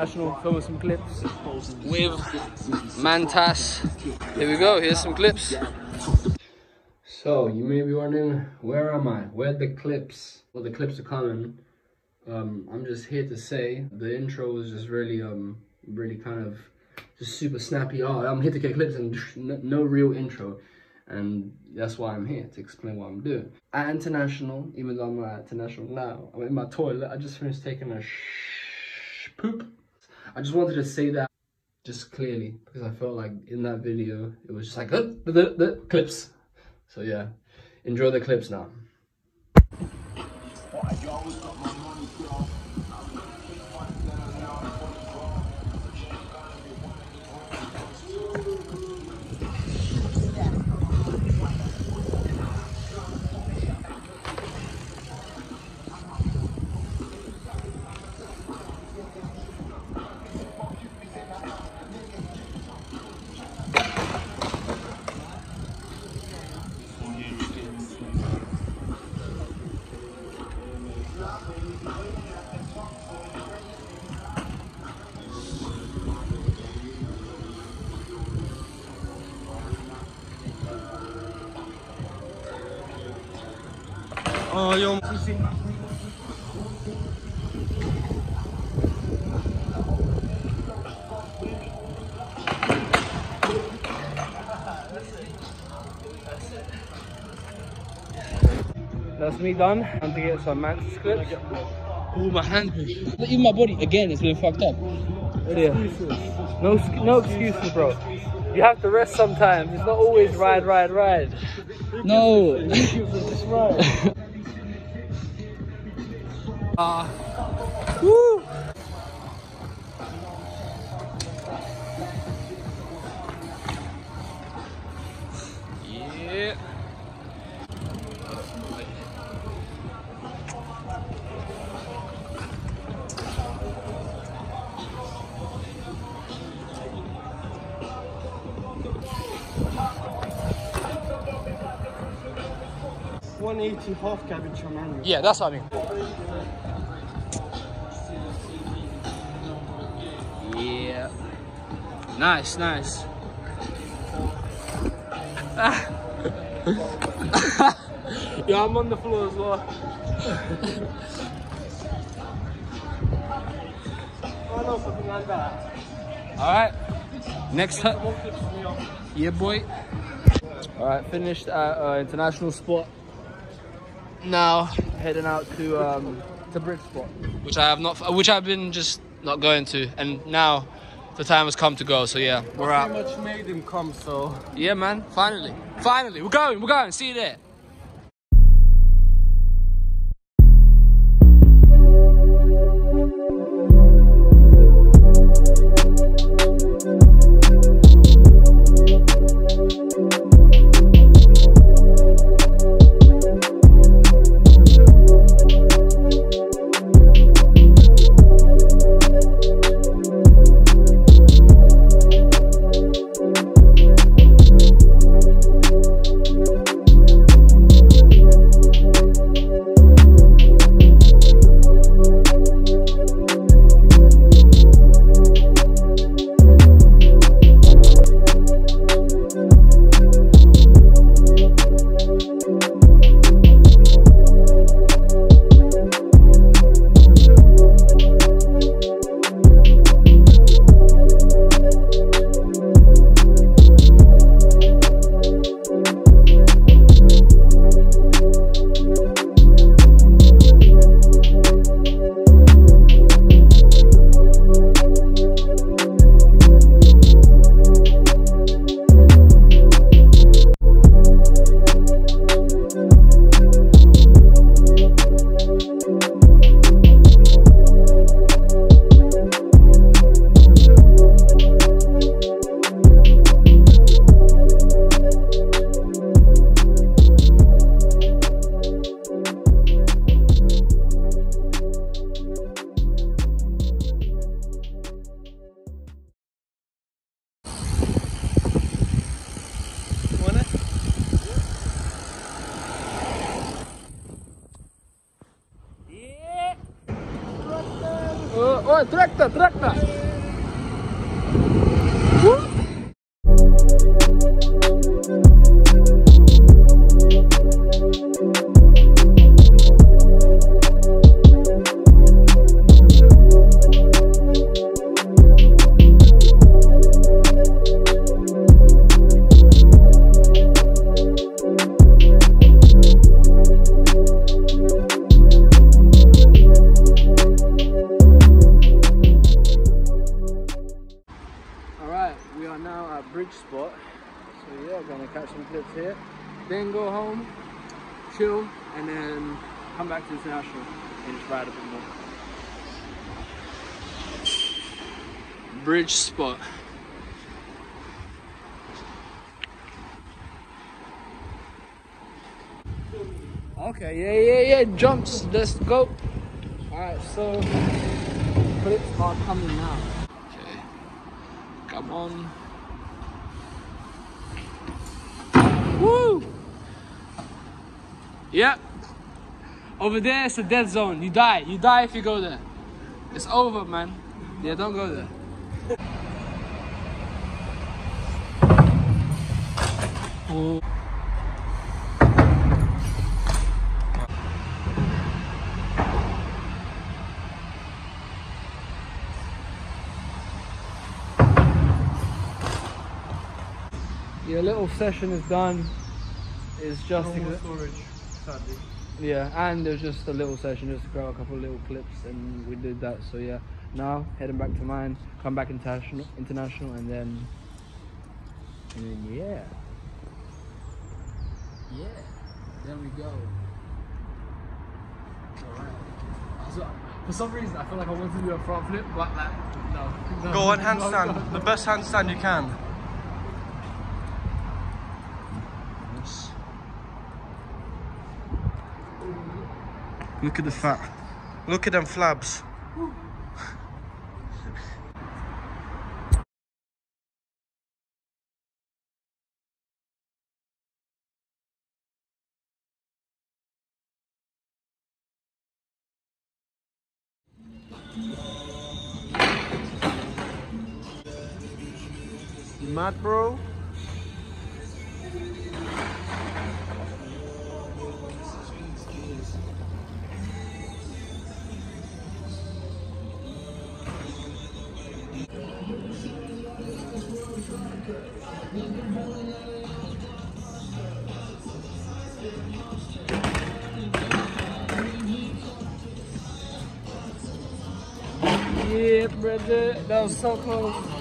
National filming some clips with Mantas. Here we go, here's some clips. So, you may be wondering, where am I? Where are the clips? Well, the clips are coming. Um, I'm just here to say the intro was just really, um, really kind of just super snappy. Oh, I'm here to get clips and no real intro. And that's why I'm here, to explain what I'm doing. At International, even though I'm at International now, I'm in my toilet. I just finished taking a poop. I just wanted to say that just clearly because I felt like in that video, it was just like, the, the clips. So yeah, enjoy the clips now. Oh, yo. That's me done. I'm to get some Mantas clips. Oh, my hand. Even my body, again, it's been fucked up. Yeah. No, no excuses, bro. You have to rest sometimes. It's not always ride, ride, ride. No. Uh, woo! One eighty half cabbage manual. Yeah, that's what I mean. Nice, nice. yeah, I'm on the floor as well. Oh no, something like that. Alright. Next up. Yeah, boy. Alright, finished at uh, international spot. Now heading out to um to Bridgeport, which I have not, which I've been just not going to, and now the time has come to go. So yeah, we're out. Pretty much made him come, so. Yeah, man. Finally, finally, we're going. We're going. See you there. Oh, oh, traktor, traktor. Catch some clips here. Then go home, chill, and then come back to International and just ride a bit more. Bridge Spot. Okay, yeah, yeah, yeah, jumps, let's go. Alright, so clips are coming now. Okay. Come on. Woo! Yep. Over there it's a dead zone. You die. You die if you go there. It's over, man. Yeah, don't go there. Oh. Your little session is done. It's just storage, sadly. yeah, and there's just a little session just to grab a couple of little clips, and we did that. So yeah, now heading back to mine, come back international, international, and then, and then yeah, yeah, there we go. Alright. So, for some reason, I feel like I want to do a front flip, but like, no. no Go on handstand, no. the best handstand you can. Look at the fat. Look at them flabs. Mad, bro? Yeah, brother, that was so close.